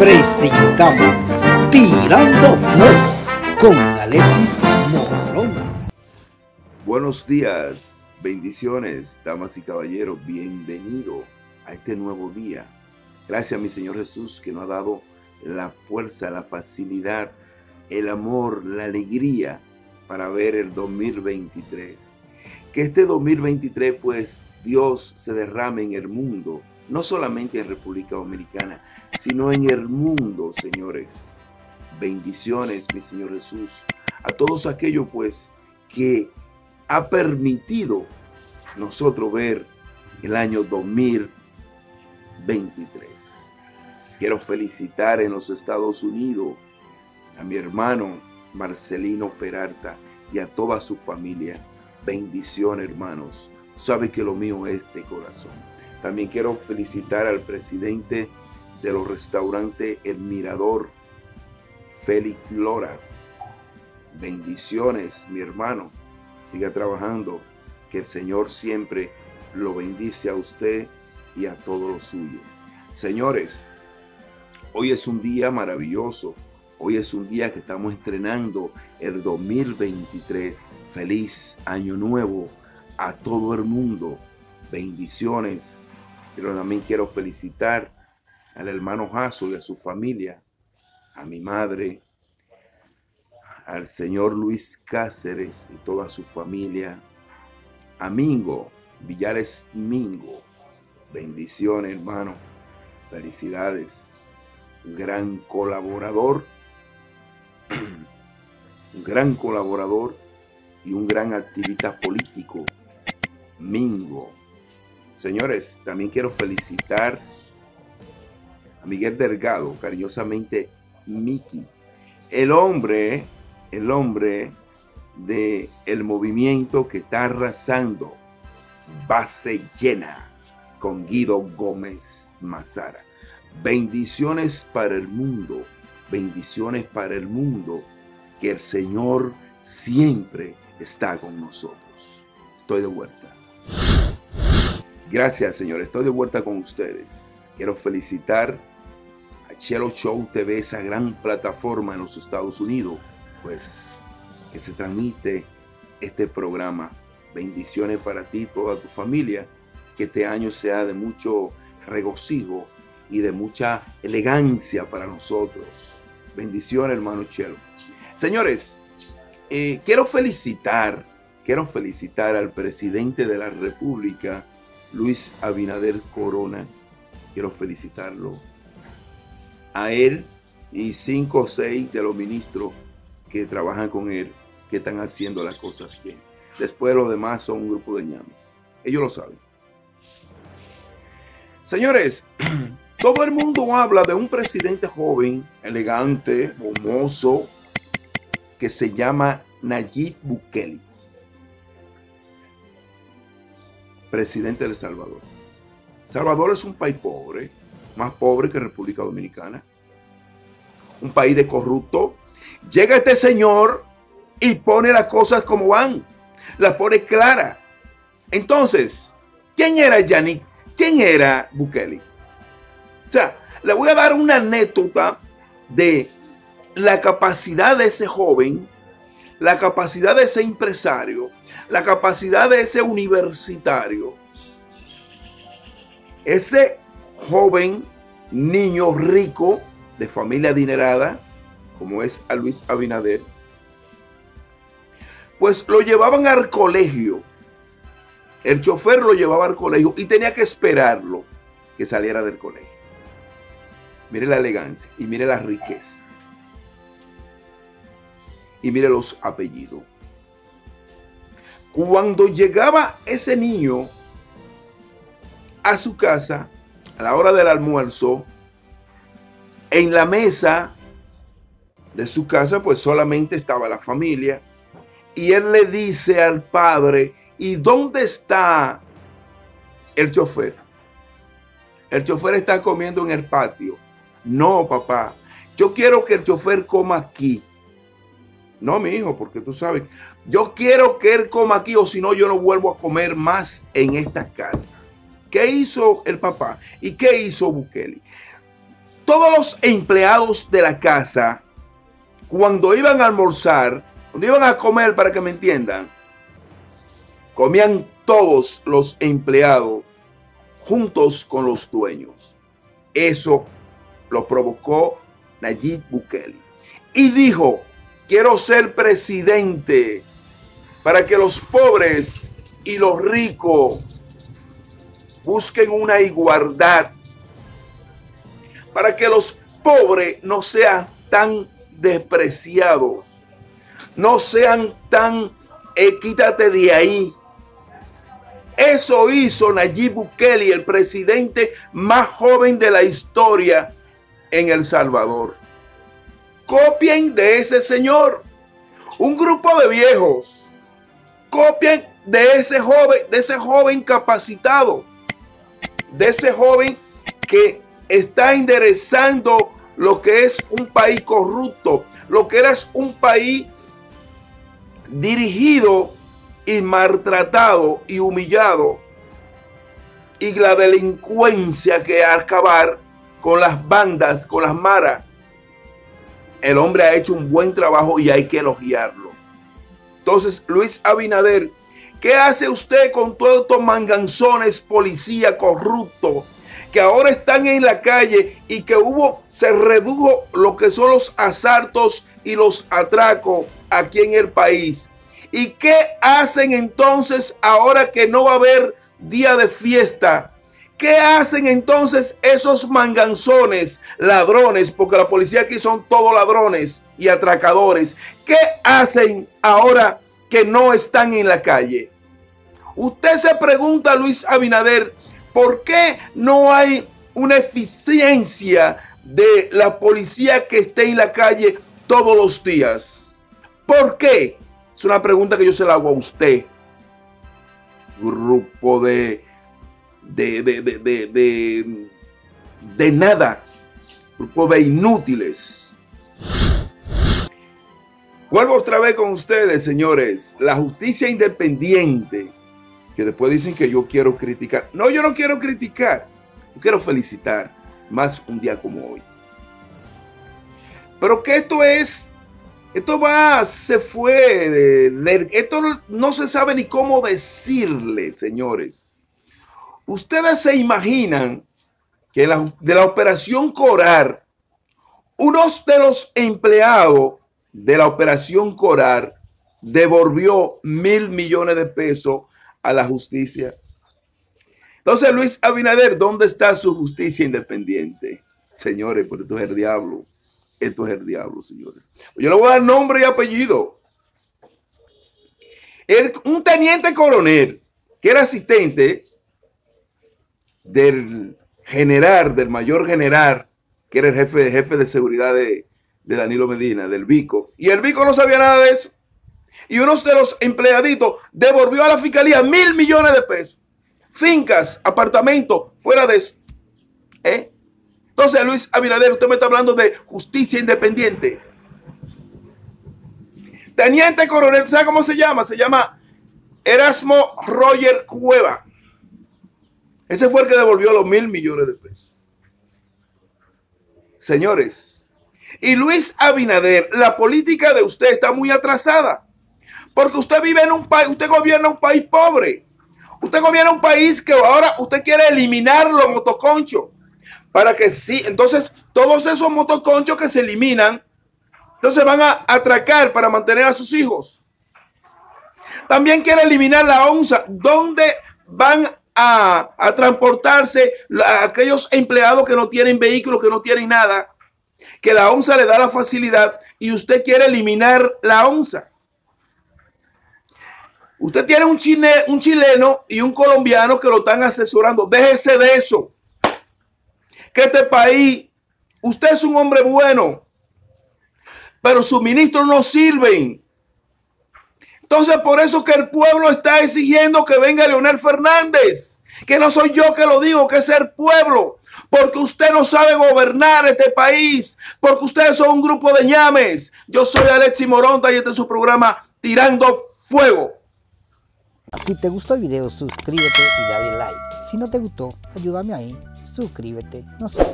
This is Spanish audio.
presentamos Tirando Fuego con Alexis Morón. Buenos días, bendiciones, damas y caballeros, bienvenido a este nuevo día. Gracias a mi Señor Jesús que nos ha dado la fuerza, la facilidad, el amor, la alegría para ver el 2023. Que este 2023 pues Dios se derrame en el mundo, no solamente en República Dominicana, sino en el mundo, señores. Bendiciones, mi Señor Jesús, a todos aquellos pues que ha permitido nosotros ver el año 2023. Quiero felicitar en los Estados Unidos a mi hermano Marcelino Peralta y a toda su familia. Bendición, hermanos. Sabe que lo mío es de corazón. También quiero felicitar al presidente de los restaurantes El Mirador, Félix Loras. Bendiciones, mi hermano. Siga trabajando. Que el Señor siempre lo bendice a usted y a todo lo suyo. Señores, hoy es un día maravilloso. Hoy es un día que estamos estrenando el 2023. Feliz año nuevo a todo el mundo. Bendiciones. Pero también quiero felicitar al hermano Jaso y a su familia, a mi madre, al señor Luis Cáceres y toda su familia, a Mingo, Villares Mingo. Bendiciones, hermano. Felicidades. Un gran colaborador, un gran colaborador y un gran activista político, Mingo. Señores, también quiero felicitar a Miguel Delgado, cariñosamente Miki, el hombre, el hombre de el movimiento que está arrasando base llena con Guido Gómez Mazara. Bendiciones para el mundo, bendiciones para el mundo, que el Señor siempre está con nosotros. Estoy de vuelta. Gracias, Señor. Estoy de vuelta con ustedes. Quiero felicitar Chelo Show TV, esa gran plataforma en los Estados Unidos, pues que se transmite este programa. Bendiciones para ti y toda tu familia. Que este año sea de mucho regocijo y de mucha elegancia para nosotros. Bendiciones, hermano Chelo. Señores, eh, quiero felicitar, quiero felicitar al presidente de la República, Luis Abinader Corona. Quiero felicitarlo a él y cinco o seis de los ministros que trabajan con él, que están haciendo las cosas bien. Después los demás son un grupo de ñames. Ellos lo saben. Señores, todo el mundo habla de un presidente joven, elegante, hermoso, que se llama Nayib Bukele. Presidente de El Salvador. Salvador es un país pobre, más pobre que República Dominicana, un país de corrupto. Llega este señor y pone las cosas como van, las pone claras. Entonces, ¿quién era Yannick? ¿Quién era Bukele? O sea, le voy a dar una anécdota de la capacidad de ese joven, la capacidad de ese empresario, la capacidad de ese universitario. Ese joven, niño rico, de familia adinerada, como es a Luis Abinader, pues lo llevaban al colegio. El chofer lo llevaba al colegio y tenía que esperarlo que saliera del colegio. Mire la elegancia y mire la riqueza. Y mire los apellidos. Cuando llegaba ese niño a su casa, a la hora del almuerzo, en la mesa de su casa, pues solamente estaba la familia. Y él le dice al padre, ¿y dónde está el chofer? El chofer está comiendo en el patio. No, papá. Yo quiero que el chofer coma aquí. No, mi hijo, porque tú sabes, yo quiero que él coma aquí o si no, yo no vuelvo a comer más en esta casa. ¿Qué hizo el papá? ¿Y qué hizo Bukele? todos los empleados de la casa, cuando iban a almorzar, cuando iban a comer, para que me entiendan, comían todos los empleados juntos con los dueños. Eso lo provocó Nayib Bukele. Y dijo, quiero ser presidente para que los pobres y los ricos busquen una igualdad, para que los pobres no sean tan despreciados, no sean tan, eh, quítate de ahí. Eso hizo Nayib Bukele, el presidente más joven de la historia en El Salvador. Copien de ese señor. Un grupo de viejos. Copien de ese joven, de ese joven capacitado. De ese joven que está enderezando lo que es un país corrupto, lo que era un país dirigido y maltratado y humillado y la delincuencia que acabar con las bandas, con las maras. El hombre ha hecho un buen trabajo y hay que elogiarlo. Entonces, Luis Abinader, ¿qué hace usted con todos estos manganzones, policía corrupto, que ahora están en la calle y que hubo, se redujo lo que son los asaltos y los atracos aquí en el país? ¿Y qué hacen entonces ahora que no va a haber día de fiesta? ¿Qué hacen entonces esos manganzones, ladrones? Porque la policía aquí son todos ladrones y atracadores. ¿Qué hacen ahora que no están en la calle? Usted se pregunta, Luis Abinader, ¿por qué no hay una eficiencia de la policía que esté en la calle todos los días? ¿Por qué? Es una pregunta que yo se la hago a usted. Grupo de de, de, de, de, nada, grupo de inútiles. Vuelvo otra vez con ustedes, señores. La justicia independiente, que después dicen que yo quiero criticar. No, yo no quiero criticar. Yo quiero felicitar más un día como hoy. Pero que esto es, esto va, se fue, de, esto no se sabe ni cómo decirle, señores. Ustedes se imaginan que de la operación Corar, unos de los empleados de la operación Corar devolvió mil millones de pesos a la justicia. Entonces, Luis Abinader, ¿dónde está su justicia independiente? Señores, por esto es el diablo. Esto es el diablo, señores. Yo le voy a dar nombre y apellido. un teniente coronel que era asistente del general, del mayor general, que era el jefe, de jefe de seguridad de, Danilo Medina, del Vico. Y el Vico no sabía nada de eso. Y uno de los empleaditos devolvió a la fiscalía mil millones de pesos. Fincas, apartamentos, fuera de eso. ¿Eh? Entonces, Luis Abinader, usted me está hablando de justicia independiente. Teniente coronel, ¿sabe cómo se llama? Se llama Erasmo Roger Cueva. Ese fue el que devolvió los mil millones de pesos. Señores, y Luis Abinader, la política de usted está muy atrasada. Porque usted vive en un país, usted gobierna un país pobre. Usted gobierna un país que ahora usted quiere eliminar los motoconchos. Para que sí, entonces todos esos motoconchos que se eliminan, entonces van a atracar para mantener a sus hijos. También quiere eliminar la onza. ¿Dónde van a, transportarse a aquellos empleados que no tienen vehículos, que no tienen nada, que la onza le da la facilidad y usted quiere eliminar la onza. Usted tiene un, chile, un chileno y un colombiano que lo están asesorando. Déjese de eso. Que este país, usted es un hombre bueno, pero sus ministros no sirven. Entonces, por eso que el pueblo está exigiendo que venga Leonel Fernández. Que no soy yo que lo digo, que es el pueblo. Porque usted no sabe gobernar este país. Porque ustedes son un grupo de ñames. Yo soy Alexi Moronta y este es su programa Tirando Fuego. Si te gustó el video, suscríbete y dale like. Si no te gustó, ayúdame ahí. Suscríbete. No sé.